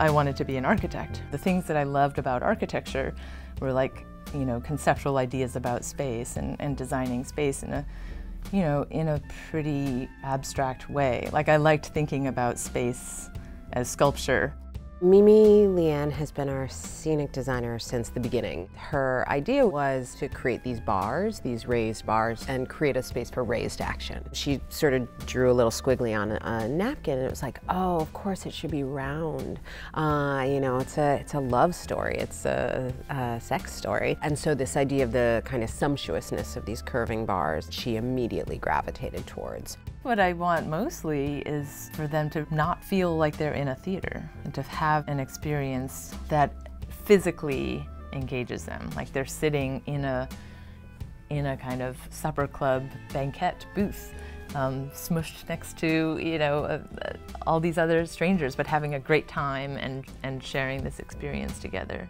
I wanted to be an architect. The things that I loved about architecture were like, you know, conceptual ideas about space and, and designing space in a, you know, in a pretty abstract way. Like I liked thinking about space as sculpture. Mimi Lien has been our scenic designer since the beginning. Her idea was to create these bars, these raised bars, and create a space for raised action. She sort of drew a little squiggly on a, napkin and it was like, oh, of course it should be round. Uh, you know, it's a, it's a love story, it's a, a sex story. And so this idea of the kind of sumptuousness of these curving bars, she immediately gravitated towards. What I want mostly is for them to not feel like they're in a theater and to have an experience that physically engages them, like they're sitting in a in a kind of supper club banquet booth, um, smushed next to you know uh, uh, all these other strangers, but having a great time and and sharing this experience together.